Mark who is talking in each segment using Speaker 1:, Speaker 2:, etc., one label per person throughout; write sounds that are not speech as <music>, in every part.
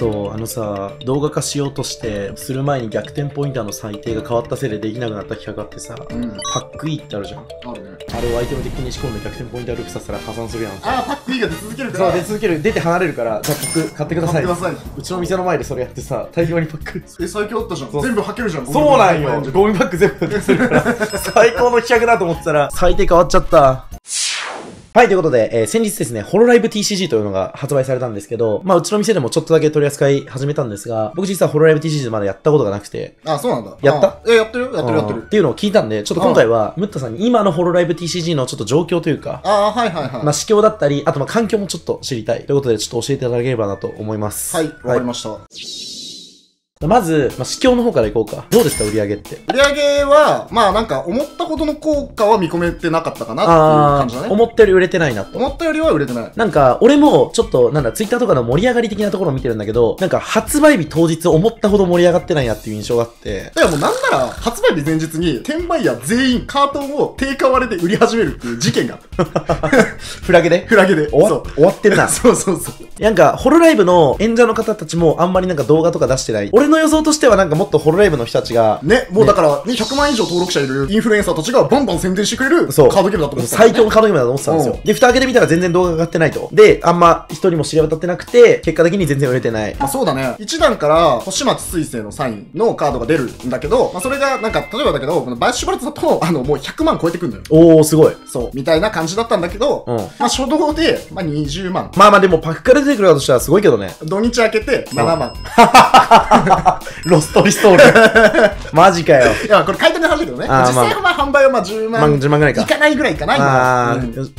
Speaker 1: そう、あのさ、動画化しようとして、する前に逆転ポインターの裁定が変わったせいでできなくなった企画あってさ、
Speaker 2: うん。
Speaker 1: パック E ってあるじゃん。
Speaker 2: あるね。
Speaker 1: あれを相手の敵に仕込んで逆転ポインターループさせたら破産するやん。
Speaker 2: あー、パック E が出続けるから、
Speaker 1: そう。出続ける、出て離れるから、じゃあパック買ってください。うちの店の前でそれやってさ、大量にパック。
Speaker 2: え、最強だったじゃん。全部はけるじゃん。
Speaker 1: そうなんよ。
Speaker 2: ゴ
Speaker 1: ゴミパック全部するから、<laughs> 最高の企画だと思ってたら、裁定変わっちゃった。はい、ということで、えー先日ですね、ホロライブ TCG というのが発売されたんですけど、まあ、うちの店でもちょっとだけ取り扱い始めたんですが、僕実はホロライブ TCG まだやったことがなくて、
Speaker 2: あ、そうなんだ。
Speaker 1: やった？
Speaker 2: あえ、やってる？やってるやってる
Speaker 1: うんっ。ていうのを聞いたんで、ちょっと今回は、ムッタさんに今のホロライブ TCG のちょっと状況というか、
Speaker 2: あー、はいはいはい。
Speaker 1: まあ、指標だったり、あとまあ環境もちょっと知りたい。ということで、ちょっと教えていただければなと思います。
Speaker 2: はい、わかりました。
Speaker 1: まず、まあ、指標の方からいこうか。どうですか、売り上げって？
Speaker 2: 売り上げは、まあなんか思ったほどの効果は見込めてなかったかなっていう感じだね。
Speaker 1: 思ったより売れてないなと。
Speaker 2: 思ったよりは売れてない。
Speaker 1: なんか、俺も、ちょっと、なんだ、ツイッターとかの盛り上がり的なところを見てるんだけど、なんか、発売日当日思ったほど盛り上がってないなっていう印象があって、
Speaker 2: だからもうなんなら、発売日前日に、転売屋全員カートンを定価割れで売り始めるっていう事件が、<laughs>
Speaker 1: フラゲで？
Speaker 2: フラゲで。
Speaker 1: 終わ終わってるな。<laughs>
Speaker 2: そうそうそう。
Speaker 1: なんか、ホロライブの演者の方たちもあんまりなんか動画とか出してない。俺の予想としてはなんかもっとホロライブの人たちが、
Speaker 2: ね、もうだから、ね、100万以上登録者いるインフルエンサーたちがバンバン宣伝してくれるカ
Speaker 1: そう
Speaker 2: ードゲームだと思ってた
Speaker 1: 最強のカードゲームだと思ってたんですよ。で、蓋開けてみたら全然動画が上がってないと。で、あんま人にも知れ渡ってなくて、結果的に全然売れてない。
Speaker 2: まあそうだね。一段から星松水星のサインのカードが出るんだけど、まあそれがなんか、例えばだけど、このバイシュバルツだと、あの、もう100万超えてくんだよ。
Speaker 1: おー、すごい。
Speaker 2: そう。みたいな感じだったんだけど、
Speaker 1: うん
Speaker 2: まあ初動で、まあ20万。
Speaker 1: まあまあでもパックから出てくるとしたらすごいけどね。
Speaker 2: 土日明けて7万。<laughs>
Speaker 1: ロストリストール。<laughs> マジかよ。
Speaker 2: いや、これ買い取りの話だけどね。実際はまあ販売はまあ10万。
Speaker 1: まあ10万ぐらいか
Speaker 2: いかないぐらいかな、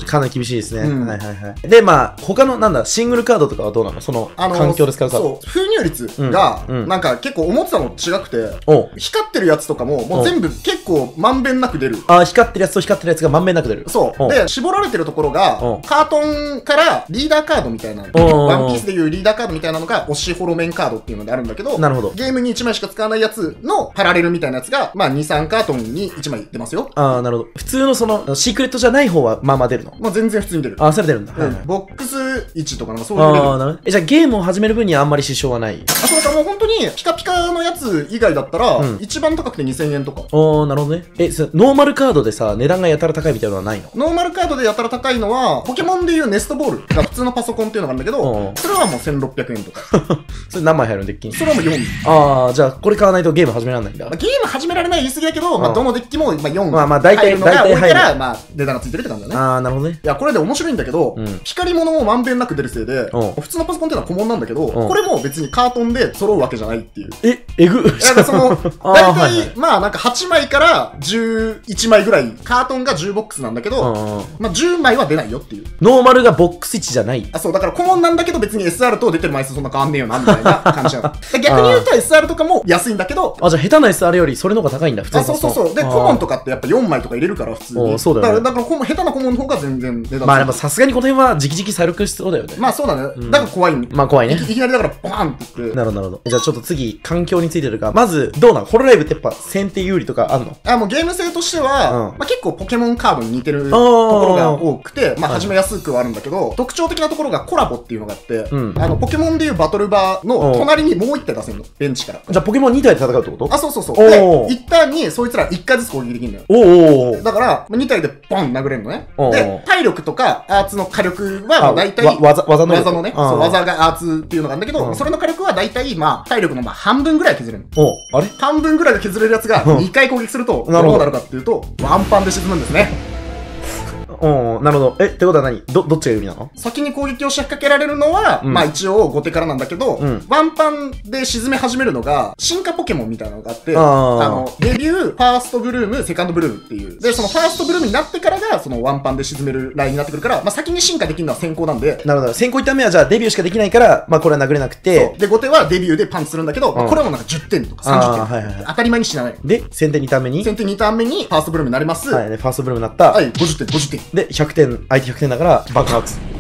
Speaker 1: かなり厳しいですね。
Speaker 2: うん
Speaker 1: はいはいはい。で、まあ、他の、なんだ、シングルカードとかはどうなの？その、環境で使うカード。
Speaker 2: そう。封入率が、なんか結構思ってたのと違くて、光ってるやつとかも、もう全部結構まんべんなく出る。
Speaker 1: あー光ってるやつと光ってるやつがまんべんなく出る。
Speaker 2: そう。
Speaker 1: お
Speaker 2: で、絞られてるところが
Speaker 1: うん、
Speaker 2: カートンからリーダーカードみたいな、
Speaker 1: ん
Speaker 2: ワンピースでいうリーダーカードみたいなのが、推しホロメンカードっていうのであるんだけど、
Speaker 1: なるほど。
Speaker 2: ゲームに1枚しか使わないやつのパラレルみたいなやつが、まあ2、3カートンに1枚出ますよ。
Speaker 1: ああ、なるほど。普通のその、シークレットじゃない方はまあまあ出るの？
Speaker 2: まあ全然普通に出る。
Speaker 1: ああ、それ出るんだ。
Speaker 2: うん
Speaker 1: はいはい
Speaker 2: ボックス1とかなんかそういう。
Speaker 1: え、じゃあゲームを始める分にはあんまり支障はない？
Speaker 2: あ、そうだからもう本当に、ピカピカのやつ以外だったら、
Speaker 1: うん
Speaker 2: 一番高くて2000円とか。
Speaker 1: おー、なるほどね。え、そノーマルカードでさ、値段がやたら高いみたいなのはないの？
Speaker 2: ノーマルカードでやたら高いのは、ポケモンでいうネストボールが普通のパソコンっていうのがあるんだけど、
Speaker 1: うん
Speaker 2: それはもう1600円とか。<laughs>
Speaker 1: それ何枚入るのデッキに？
Speaker 2: それはもう4。
Speaker 1: ああ、じゃあこれ買わないとゲーム始められないんだ
Speaker 2: まあ、。ゲーム始められない言い過ぎだけど、まあ、
Speaker 1: うん
Speaker 2: どのデッキも、まあ、4
Speaker 1: まあまあ大体
Speaker 2: 入るのが多いか
Speaker 1: 大体入
Speaker 2: ら、まあ、値段がついてるって感じだね。
Speaker 1: ああ、なるほどね。
Speaker 2: いや、これで面白いんだけど、
Speaker 1: うん
Speaker 2: 光り物もまんべんなく出るせいで、普通のパソコンっていうのは古文なんだけど、これも別にカートンで揃うわけじゃないっていう。
Speaker 1: え、えぐ。
Speaker 2: いや、だからその、大体、まあなんか8枚から11枚ぐらい、カートンが10ボックスなんだけど、まあ10枚は出ないよっていう。
Speaker 1: ノーマルがボックス1じゃない。
Speaker 2: あ、そう、だから顧問なんだけど別に SR と出てる枚数そんな変わんねえよな、みたいな感じなの。逆に言うと SR とかも安いんだけど、
Speaker 1: あ、じゃあ下手な SR よりそれの方が高いんだ、普通、
Speaker 2: そうそうそう。で、
Speaker 1: あー
Speaker 2: 顧問とかってやっぱ4枚とか入れるから、普通に。
Speaker 1: そうだよね
Speaker 2: から、だから、下手な顧問の方が全然値段
Speaker 1: まあでもさすがにこの辺は直々再録そうだよね。
Speaker 2: るまあそうだね。
Speaker 1: ん
Speaker 2: だから怖いん
Speaker 1: まあ怖いね。
Speaker 2: いきいきなりだから、ボーンって言って。
Speaker 1: なるほど、なるほど。じゃあちょっと次、環境についてるか。まず、どうなの？ホロライブってやっぱ先手有利とかあんの？
Speaker 2: あ、もうゲーム性としては、
Speaker 1: うん
Speaker 2: まあ、結構ポケモンカードに似てるところが多くて、まあ、
Speaker 1: はい
Speaker 2: 始めやすくはあるんだけど、特徴的なところがコラボっていうのがあって、
Speaker 1: うん
Speaker 2: あの、ポケモンでいうバトルバーの隣にもう一体出せるの。ベンチから。
Speaker 1: じゃあポケモン2体で戦うってこと？
Speaker 2: あ、そうそうそう。
Speaker 1: お
Speaker 2: で
Speaker 1: ー、
Speaker 2: 一旦にそいつら一回ずつ攻撃できるのよ。
Speaker 1: おーおー
Speaker 2: だから、2体でボン殴れるのね。
Speaker 1: おう
Speaker 2: で、体力とかアーツの火力は、まあ大体、
Speaker 1: わ技、技の
Speaker 2: 技のね、技がアーツっていうのがあるんだけど、
Speaker 1: うん。
Speaker 2: それの火力は大体、まあ、体力のまあ半分ぐらい削れるの。
Speaker 1: おあれ？
Speaker 2: 半分ぐらいで削れるやつが
Speaker 1: うん。
Speaker 2: 2回攻撃すると、どうなるかっていうと、ワンパンで沈むんですね。
Speaker 1: おーなるほど。え、ってことは何？ど、どっちが有利なの？
Speaker 2: 先に攻撃を仕掛けられるのは、
Speaker 1: うん
Speaker 2: まあ一応後手からなんだけど、
Speaker 1: うん
Speaker 2: ワンパンで沈め始めるのが、進化ポケモンみたいなのがあって、
Speaker 1: あー
Speaker 2: の、デビュー、ファーストブルーム、セカンドブルームっていう。で、そのファーストブルームになってからが、そのワンパンで沈めるラインになってくるから、まあ先に進化できるのは先行なんで、
Speaker 1: なるほど。先行1体目はじゃあデビューしかできないから、まあこれは殴れなく
Speaker 2: そ
Speaker 1: て
Speaker 2: う、で、後手はデビューでパンチするんだけど、
Speaker 1: うん
Speaker 2: これもなんか10点とか30点、
Speaker 1: あーはいはいはい
Speaker 2: 当たり前に死なない。
Speaker 1: で、先手2体目に、
Speaker 2: 先手2ターン目にファーストブルームになります。
Speaker 1: はい、で、ファーストブルームになった。
Speaker 2: はい、50点、50点。
Speaker 1: で、100点、相手100点だから、爆発。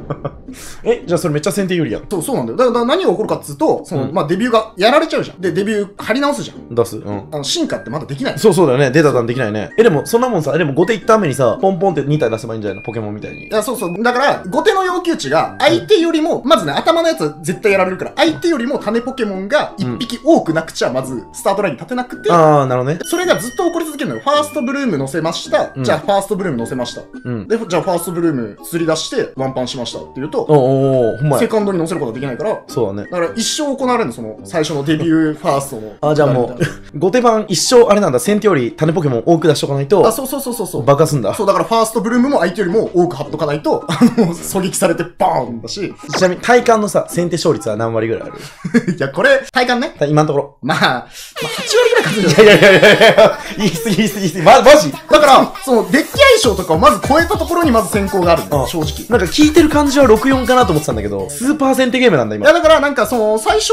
Speaker 1: <laughs> え、じゃあそれめっちゃ先手有利やん。
Speaker 2: そう、そうなんだよ。だから何が起こるかっつうと、その、
Speaker 1: うん
Speaker 2: まあ、デビューがやられちゃうじゃん。で、デビュー貼り直すじゃん。
Speaker 1: 出す。うん。
Speaker 2: あの、進化ってまだできない。
Speaker 1: そうそうだよね。データ弾できないね。え、でも、そんなもんさ、えでも後手1ターン目にさ、ポンポンって2体出せばいいんじゃないの？ポケモンみたいに
Speaker 2: い。や、そうそう。だから、後手の要求値が、相手よりも、まずね、頭のやつは絶対やられるから、相手よりも種ポケモンが一匹多くなくちゃ、まず、スタートラインに立てなくて、
Speaker 1: あー、なるほどね。
Speaker 2: それがずっと起こり続けるのよ。ファーストブルーム乗せました。
Speaker 1: うん
Speaker 2: じゃあ、ファーストブルーム乗せました。
Speaker 1: うん。
Speaker 2: で、じゃあ、ファーストブルーム釣り出して、ワンパンしましたっていうと、
Speaker 1: おほんまや。
Speaker 2: セカンドに乗せることができないから、
Speaker 1: そうだね。
Speaker 2: だから一生行われるの、その、最初のデビューファーストの。
Speaker 1: あ、じゃあもう、後手番一生あれなんだ、先手より種ポケモン多く出しとかないと
Speaker 2: あ、、そうそうそうそうそう。
Speaker 1: 爆破すんだ。
Speaker 2: そう、だからファーストブルームも相手よりも多く貼っとかないと、あの、狙撃されてバーンだし。
Speaker 1: ちなみに体感のさ、先手勝率は何割ぐらいある？<laughs>
Speaker 2: いや、これ、体感ね。
Speaker 1: 今のところ。
Speaker 2: まあ、まあ、8割ぐらい勝つんじゃない？
Speaker 1: いやいやいやいやいや、言い過ぎ言い過ぎ言い過ぎ。ま、マジ？
Speaker 2: だから、その、デッキ相性とかをまず超えたところにまず先行があるんだよ、
Speaker 1: あ
Speaker 2: 正直。
Speaker 1: なんか聞いてる感じは64かなと思ってたんだけど、スーパー先手ゲームなんだ今。
Speaker 2: いや、だからなんかその、最初、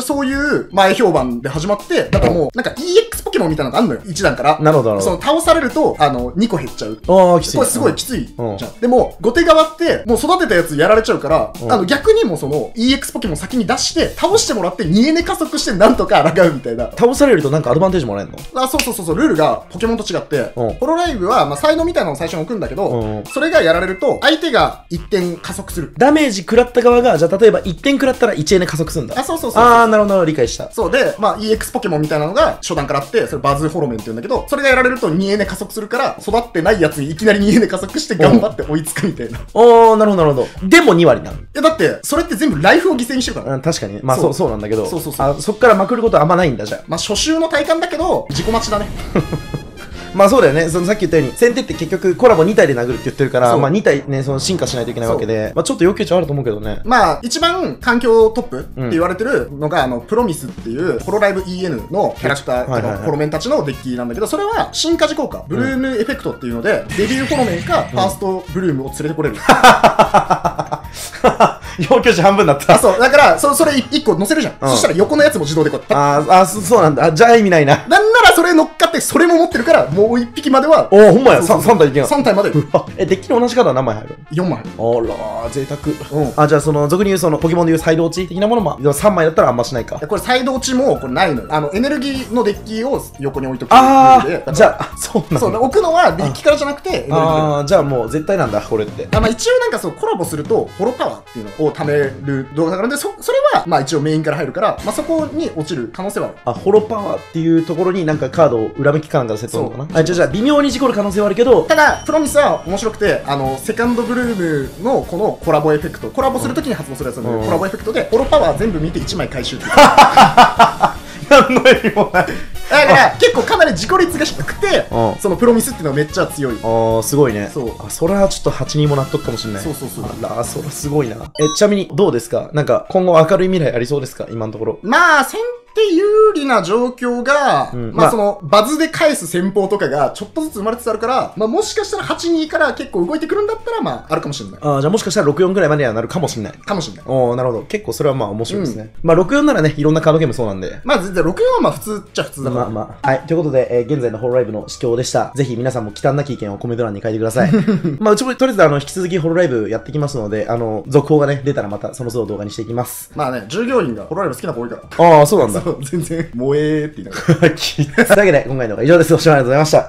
Speaker 2: そういう前評判で始まって、だからもう、なんか EX ポケモンみたいなのがあんのよ、1段から。
Speaker 1: なるほどなるほ
Speaker 2: その、倒されると、あの、2個減っちゃう。
Speaker 1: ど。ああ、きつい。
Speaker 2: これすごいきついじゃ
Speaker 1: うん
Speaker 2: ん。でも、後手側って、もう育てたやつやられちゃうから、
Speaker 1: うん
Speaker 2: あの、逆にもその、EX ポケモン先に出して、倒してもらって、2エネ加速して、なんとか抗うみたいな。
Speaker 1: 倒されるとなんかアドバンテージもらえるの？
Speaker 2: あ、そうそうそうそう、ルールがポケモンと違って、
Speaker 1: うん
Speaker 2: ホロライブは、まあ、才能みたいなのを最初に置くんだけど、
Speaker 1: うん
Speaker 2: それがやられると、相手が1点加速する。
Speaker 1: ダメージ食らった側が、じゃあ例えば1点食らったら1円で加速するんだ。
Speaker 2: あ、そうそうそうそう。
Speaker 1: あー、なるほど、なるほど理解した。
Speaker 2: そうで、まあ、EX ポケモンみたいなのが初段からあって、それバズホロメンって言うんだけど、それがやられると2エネ加速するから、育ってないやつにいきなり2エネ加速して頑張って追いつくみたいな。い <laughs>
Speaker 1: おー、なるほど、なるほど。でも2割なの。
Speaker 2: や、だって、それって全部ライフを犠牲にしてるから。
Speaker 1: うん、確かにね。まあ
Speaker 2: そう
Speaker 1: そう、そうなんだけど。
Speaker 2: そうそうそう
Speaker 1: あ、そっからまくることはあんまないんだ、じゃあ。
Speaker 2: まあ、初週の体感だけど、自己待ちだね。<laughs>
Speaker 1: まあそうだよね。そのさっき言ったように、先手って結局コラボ2体で殴るって言ってるから、まあ2体ね、その進化しないといけないわけで、まあちょっと要求値はあると思うけどね。
Speaker 2: まあ、一番環境トップって言われてるのが、あの、プロミスっていう、ホロライブ EN のキャラクターと
Speaker 1: はいはい
Speaker 2: ホロメンたちのデッキなんだけど、それは進化時効果、ブルームエフェクトっていうので、デビューホロメンか、ファーストブルームを連れてこれる。<laughs>
Speaker 1: 要求値半分だっ
Speaker 2: あ、
Speaker 1: た。
Speaker 2: そう、だから、そそれ一個乗せるじゃん。
Speaker 1: うん
Speaker 2: そしたら横のやつも自動でこうやって、
Speaker 1: あーあそ、そうなんだ。あじゃあ意味ないな。
Speaker 2: なんならそれ乗っかって、それも持ってるから、もう一匹までは、
Speaker 1: おー、ほんまや。
Speaker 2: そうそう
Speaker 1: 3, 体いけん。
Speaker 2: 3体まで
Speaker 1: うわえ、デッキの同じカードは何枚入る
Speaker 2: 4枚。
Speaker 1: あらー、贅沢。
Speaker 2: うん。
Speaker 1: あ、じゃあその、俗に言うその、ポケモンで言うサイド落ち的なものも、3枚だったらあんましないか。
Speaker 2: これサイド落ちもこれないのよ。あの、エネルギーのデッキを横に置いとく
Speaker 1: あ
Speaker 2: ルールで
Speaker 1: ー、じゃあ、そうなんだ。
Speaker 2: そう、置くのはデッキからじゃなくて、エネルギーで
Speaker 1: あー、じゃあもう絶対なんだ、これって。
Speaker 2: あまあ、一応なんかそうコラボすると、ホロパワーっていうのを貯める動画だからで、そ、それは、まあ一応メインから入るから、まあそこに落ちる可能性はある。
Speaker 1: あ、ホロパワーっていうところになんかカードを裏向きかなんかでセットなのかな？あ、じゃあじゃあ微妙に事故る可能性はあるけど、
Speaker 2: ただ、プロミスは面白くて、あの、セカンドブルームのこのコラボエフェクト、コラボするときに発動するやつなんだけど、
Speaker 1: うん
Speaker 2: コラボエフェクトで、ホロパワー全部見て1枚回収っていう。<laughs>
Speaker 1: 何の意味もない。
Speaker 2: だから、結構かなり自己率が低くて
Speaker 1: うん、
Speaker 2: そのプロミスっていうのはめっちゃ強い。
Speaker 1: あー、すごいね。
Speaker 2: そう
Speaker 1: あ、それはちょっと8人も納得かもしれない。
Speaker 2: そうそうそう
Speaker 1: あら、それはすごいな。え、ちなみにどうですか？なんか今後明るい未来ありそうですか？今のところ。
Speaker 2: まあ、先手有利な状況が、
Speaker 1: うんまあ
Speaker 2: まあその、バズで返す戦法とかがちょっとずつ生まれつつあるから、まあもしかしたら8-2から結構動いてくるんだったら、まああるかもしれない。
Speaker 1: あーじゃあもしかしたら64ぐらいまでにはなるかもしれない。
Speaker 2: かもしれない。
Speaker 1: おー、なるほど。結構それはまあ面白いですね。まあ64ならね、いろんなカードゲームそうなんで。
Speaker 2: まあ全然64はまあ普通っちゃ普通だから。
Speaker 1: まあまあ。はい。ということで、えー現在のホロライブの試況でした。ぜひ皆さんも忌憚なき意見をコメント欄に書いてください。<laughs> まあ、うちもとりあえずあの、引き続きホロライブやっていきますので、あの、続報がね、出たらまたその都度動画にしていきます。
Speaker 2: まあね、従業員がホロライブ好きな子多いから。
Speaker 1: ああ、そうなんだ。
Speaker 2: そう、全然、萌えーって言いながら。<laughs>
Speaker 1: というわけで、今回の動画は以上です。ご視聴ありがとうございました。